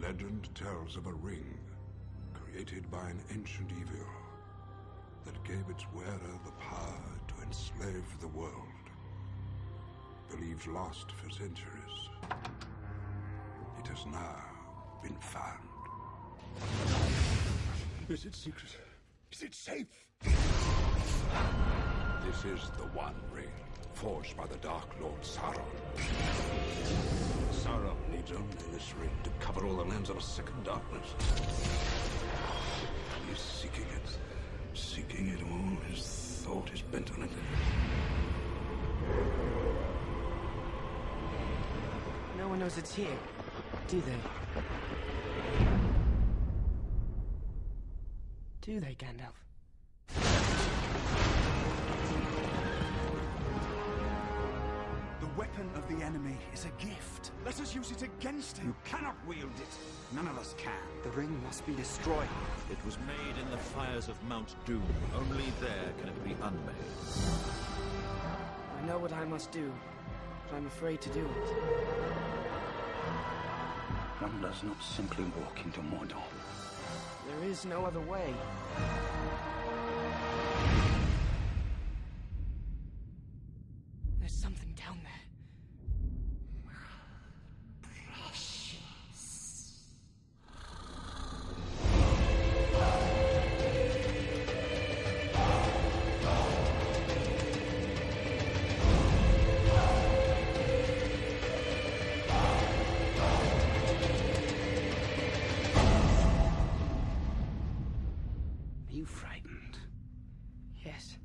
Legend tells of a ring created by an ancient evil that gave its wearer the power to enslave the world. Believed lost for centuries, it has now been found. Is it secret? Is it safe? This is the One Ring, forged by the Dark Lord Sauron. Sauron needs only this ring to cover all the lands of a second darkness. He's seeking it, seeking it all. His thought is bent on it. No one knows it's here, do they? Do they, Gandalf? The weapon of the enemy is a gift. Let us use it against him. You cannot wield it. None of us can. The ring must be destroyed. It was made in the fires of Mount Doom. Only there can it be unmade. I know what I must do, but I'm afraid to do it. One does not simply walk into Mordor. There is no other way. There's something down there. you frightened? Yes.